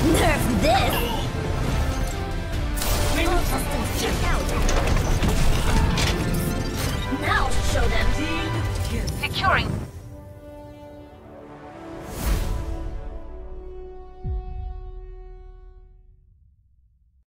Nerf this! Out. Now show them. Securing